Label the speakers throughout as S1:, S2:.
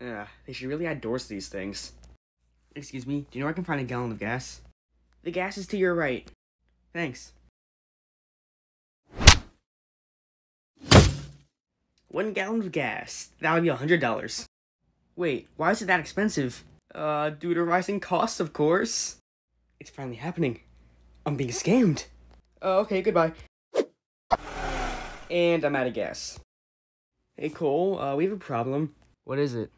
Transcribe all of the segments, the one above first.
S1: Yeah, they should really add doors to these things. Excuse me, do you know where I can find a gallon of gas? The gas is to your right. Thanks. One gallon of gas. That would be a hundred dollars. Wait, why is it that expensive? Uh, due to rising costs, of course. It's finally happening. I'm being scammed. Uh, okay, goodbye. And I'm out of gas. Hey, Cole, uh, we have a problem. What is it?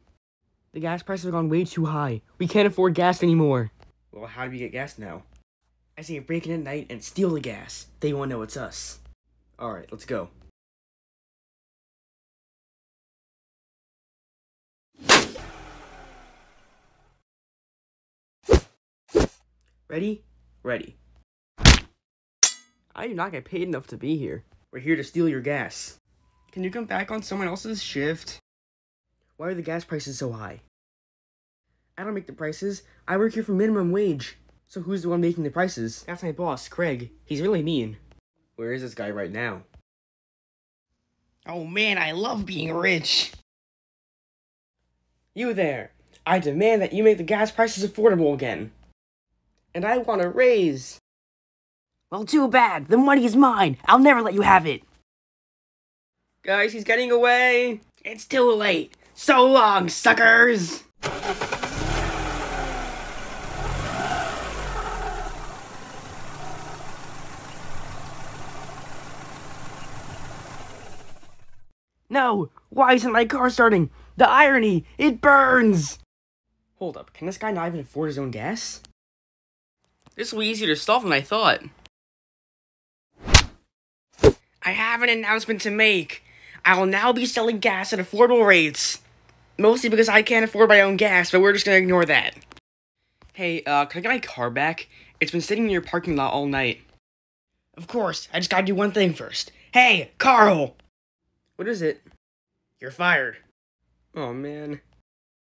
S1: The gas prices have gone way too high. We can't afford gas anymore. Well, how do we get gas now? I say break in at night and steal the gas. They won't know it's us. Alright, let's go. Ready? Ready. I do not get paid enough to be here. We're here to steal your gas. Can you come back on someone else's shift? Why are the gas prices so high? I don't make the prices. I work here for minimum wage. So who's the one making the prices? That's my boss, Craig. He's really mean. Where is this guy right now? Oh man, I love being rich. You there. I demand that you make the gas prices affordable again. And I want a raise. Well, too bad. The money is mine. I'll never let you have it. Guys, he's getting away. It's too late. So long, suckers. No! Why isn't my car starting? The irony! It burns! Hold up, can this guy not even afford his own gas? This will be easier to solve than I thought. I have an announcement to make. I will now be selling gas at affordable rates. Mostly because I can't afford my own gas, but we're just gonna ignore that. Hey, uh, can I get my car back? It's been sitting in your parking lot all night. Of course, I just gotta do one thing first. Hey, Carl! What is it? You're fired. Oh man.